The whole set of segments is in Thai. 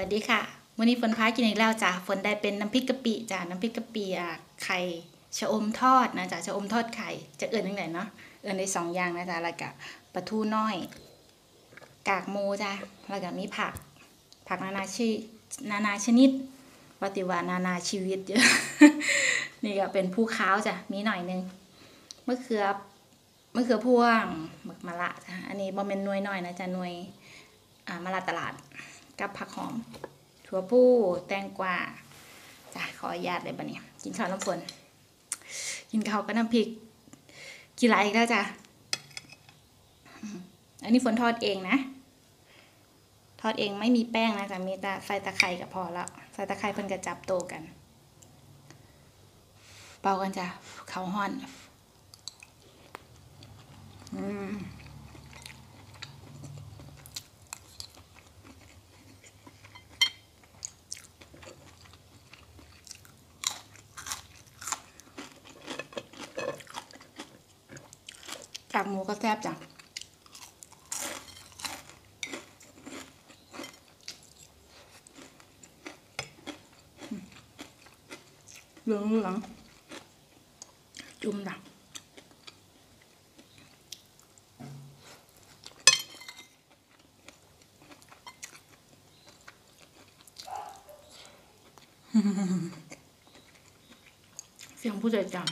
วัสดีค่ะวันนี้ฝนพากินอีกแล้วจ้ะฝนได้เป็นน้ำพริกกะปิจ้ะน้ำพริกกะปิอะไข่ชะอมทอดนะจ้ะชะอมทอดไข่จะเอื่นยังไงเนาะเอื่นได้สองอย่างนะจ๊ะแล้วก็ปลาทูน้อย กากหมูจ้ะแล้วก็มีผัก ผักนานาชีนานาชนิดปฏิวัตินานาชีวิตเยอะนี่ก็เป็นผู้ค้าวจ้ะมีหน่อยนึงมะเขือมะเขือพวงหมึกมะละจ้ะอันนี้บ่เป็นนวยหน้อยนะจ๊ะนวยอ่ามะละตลาด กับผักหอม ถั่วผู้แตงกวาจ้ะขออนุญาตเลยบัดนี้กินข้าวน้ำฝนกินข้าวกับน้ำพริกกี่ไรอีกแล้วจ้ะอันนี้ฝนทอดเองนะ ทอดเองไม่มีแป้งนะจ๊ะมีแต่ใส่ตะไคร้ก็พอแล้วใส่ตะไคร้เพิ่นก็จับโตกัน เป่ากันจ้ะเขาวห้อน อืม กากหมูก็แซ่บจ้ะเหลืองเหลืองจุ่มจ้ะเสียงผู้ใจจัง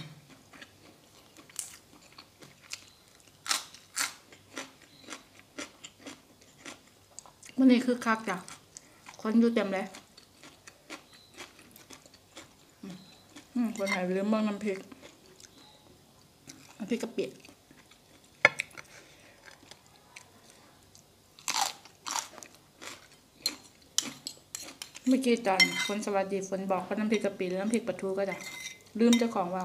วันนี้คือคักจ้ะคนอยู่เต็มเลยอืมอืมคนไทยเรื่องเมืองน้ำพริกน้ำพริกกะปิเมื่อกี้ตอนคนสวัสดีฝนบอกว่าน้ำพริกกะปิหรือน้ำพริกปลาทูก็ได้ลืมเจ้าของว่า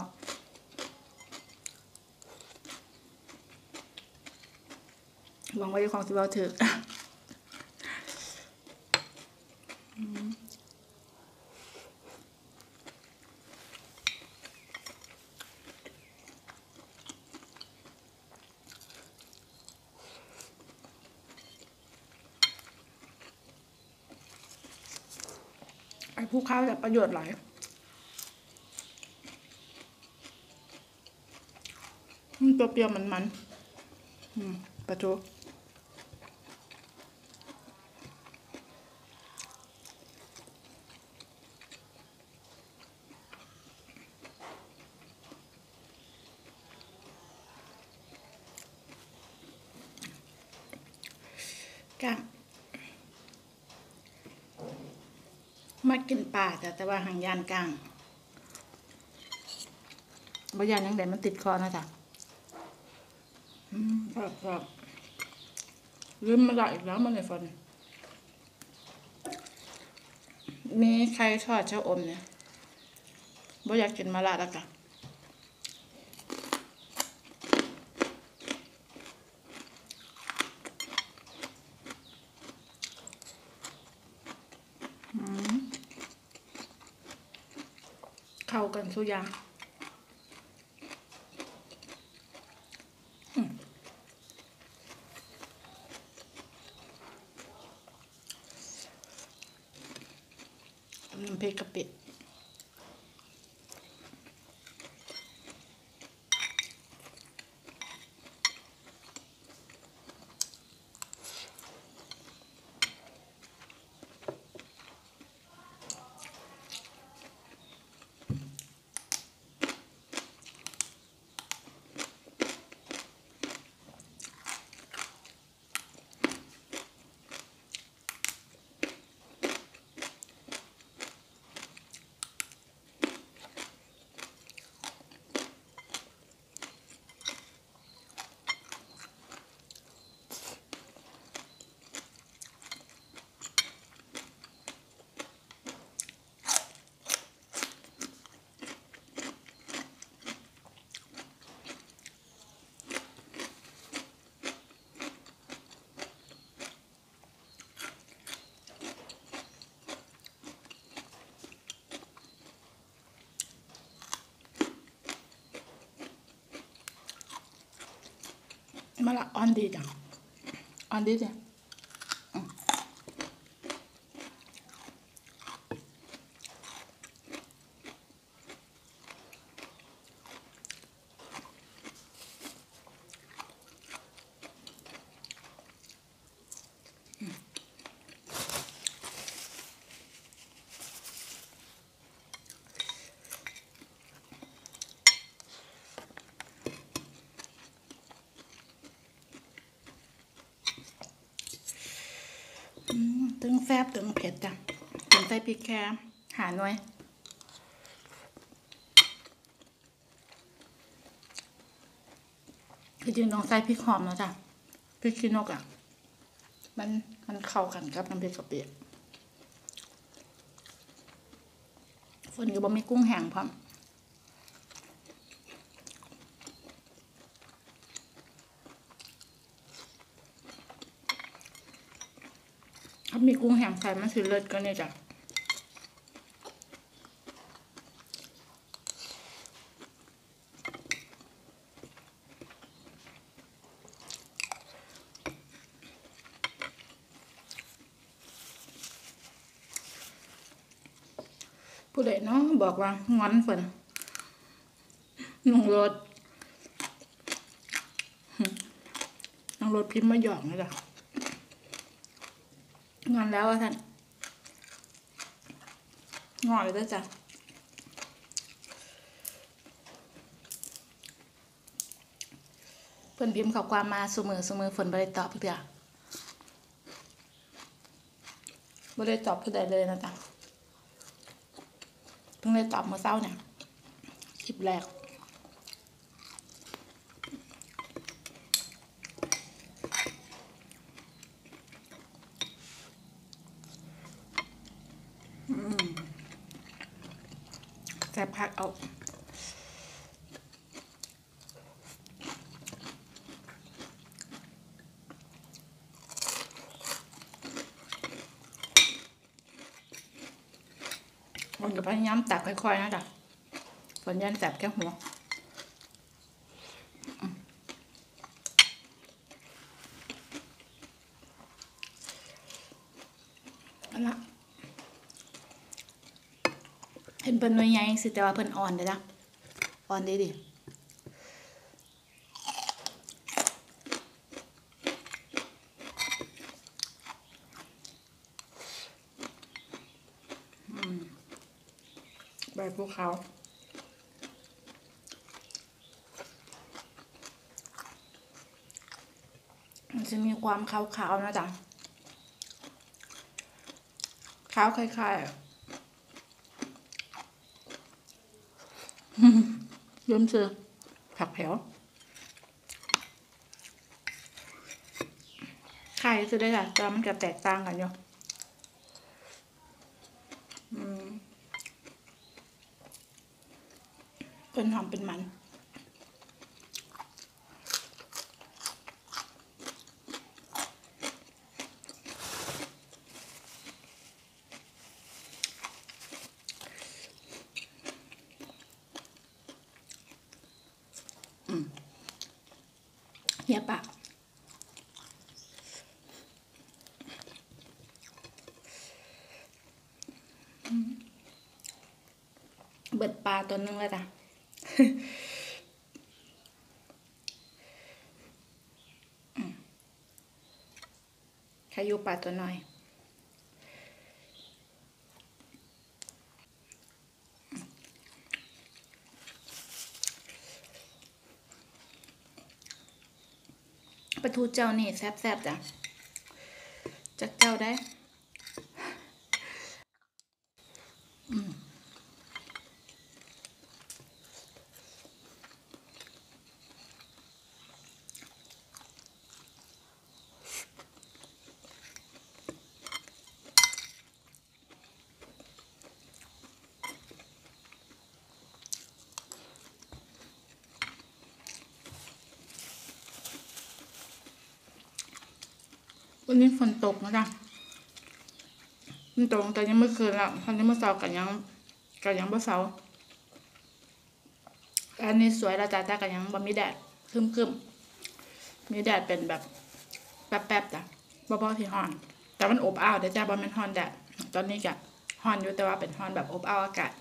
หวังว่าเจ้าของสิเว้าถือ ไอ้ผู้ค้าแต่ประโยชน์หลายมตัวเปรี้ยวมันมันๆอืมปลาทูกล้าม มากินปลาจ้ะแต่ว่าหางยานกลางบยานยังไงมันติดคอนะจ๊ะอืมครับครับลืมมาละอีกแล้วมันเลยฝนมีใครทอดเช้าอมเนี่ยบ่อยากกินมาละแล้วจ้ะันสุยางอืมน้ำพริกกะปิ มาละอ่อนดีจังอ่อนดีจ้ะอืม ตึงเผ็ดจ้ะผมใส่พริกแค่หาหน่อยคือจริงต้องใส่พริกหอมนะจ้ะพริกขี้นกอะ มันมันเข้ากันกับน้ำพริกกะปิฝนก็บ่มีกุ้งแห้งพร้อม ถ้ามีกุ้งแห้งใส่มันสิเลิศก็เนี่ยจ้ะผู้ใดเนาะบอกว่างอนฝนน้องรถน้องรถพิมพ์มาหยอกเลยจ้ะ งอนแล้วอะท่านงอนเลยเด้อจ้ะเพิ่นพิมพ์ข้อความมาเสมอเสมอฝนบ่ได้ตอบเพื่อบ่ได้ตอบผู้ใดเลยนะจ๊ะเพิ่งได้ตอบเมื่อเช้าเนี่ยคลิปแรก อืม แซ่บพักเอามันก็พยายามตักค่อยๆนะจ๊ะฝนยันแสบแค่หัวอืมเอาละเห็นเพิ่นหน่วยใหญ่สิแต่ว่าเพิ่นอ่อนเด้อจ้ะอ่อนดีดิใบภูเขามันจะมีความขาวๆนะจ๊ะขาวคล้ายๆ อะย้มเสือผักแผวไข่จะได้ค่ะแต่มันจะแตกต่างกันอยู่เป็นหอมเป็นมัน เฮียปากเบิดปลาตัวนึงแล้วจ้ะอืมใครอยู่ปลาตัวน้อย ทูเจ้านี่แซ่บๆจ้ะจักเจ้าได้ อืม วันนี้ฝนตกนะจ๊ะมันตกแต่ยังไม่คืนแล้วตอนนี้เมื่อเช้ากันยังกันยังเมื่อเช้าอันนี้สวยแล้วจ้ะแต่กันยังบ่มีแดดคึมๆมีแดดเป็นแบบแป๊บๆจ้ะบ่พอที่ฮอน แต่มันอบอ้าวเด้อจ้ะบ่แม่นฮอนแดดตอนนี้ก็ฮ้อนอยู่แต่ว่าเป็นฮอนแบบอบอ้าวอากาศ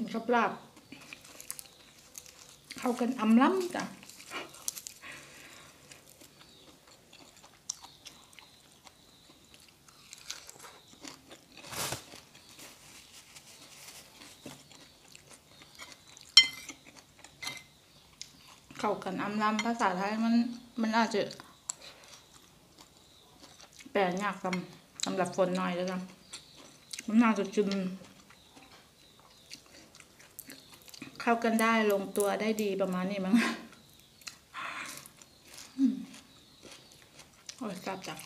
นกับลาบเข้ากันอำล้ำจ้ะเข้ากันอำล้ำภาษาไทยมันมันอาจจะแปลยากสำสำหรับคนหน่อยแล้วกันมันน่าจะกิน เข้ากันได้ลงตัวได้ดีประมาณนี้มั้งอืมโอ้ยกลับจับ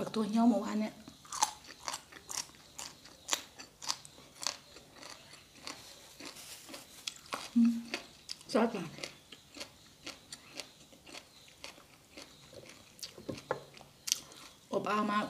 บักตัวเหี่ยวเมื่อวานเนี่ยอืมซอสอะอบอ้าวมาก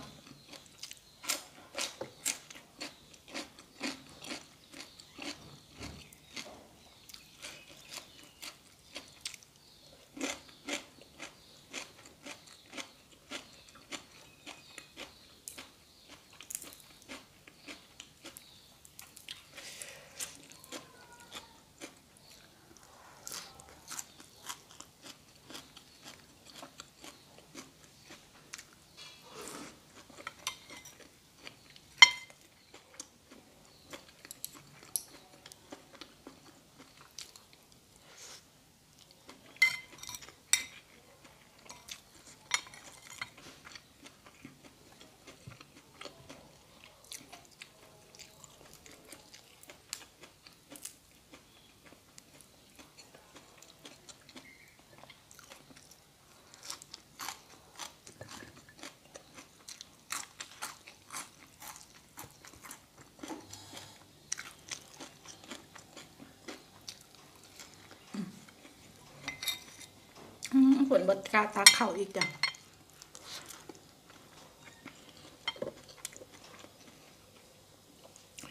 ผลบดกาตาเข่าอีกจ้ะ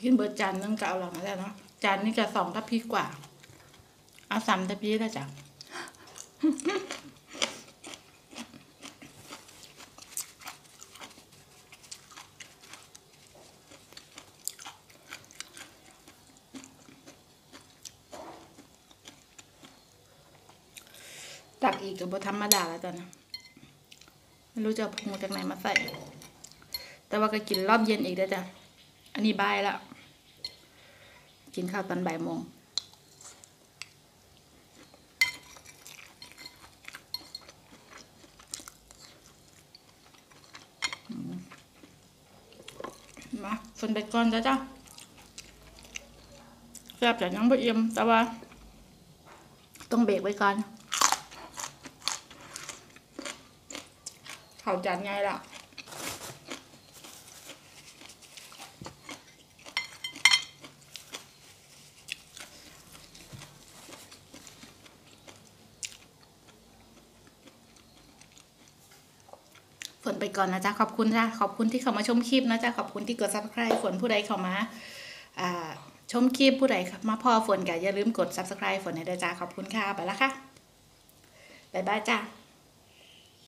กินเบิดจานนึงก็เอาหลังมาแล้วเนาะจานนี้ก็สองทัพพีกว่า เอาสามทัพพีแล้วจ้ะ ตั กับบธรรมดาแล้วจ้ะนะไม่รู้จะเอาพุงจากไหนมาใส่ แต่ว่าก็กินรอบเย็นอีกได้วจ้ะ อันนี้บ่ายล้วกินข้าวตอนบ่ายโมงมมาฝนไปก่อนจ้ะจ้ะแซ่บแต่ยังไม่เอี่ยมแต่ว่า ต้องเบรกไว้ก่อน เขาจัดไงล่ะ ฝนไปก่อนนะจ๊ะ ขอบคุณจ้ะขอบคุณที่เข้ามาชมคลิปนะจ๊ะ ขอบคุณที่กด subscribe ฝนผู้ใดเข้ามาชมคลิปผู้ใดมาพอฝนก็อย่าลืมกด subscribe ฝนให้ด้วยจ้าขอบคุณค่ะ ไปละค่ะบ๊ายบายจ้า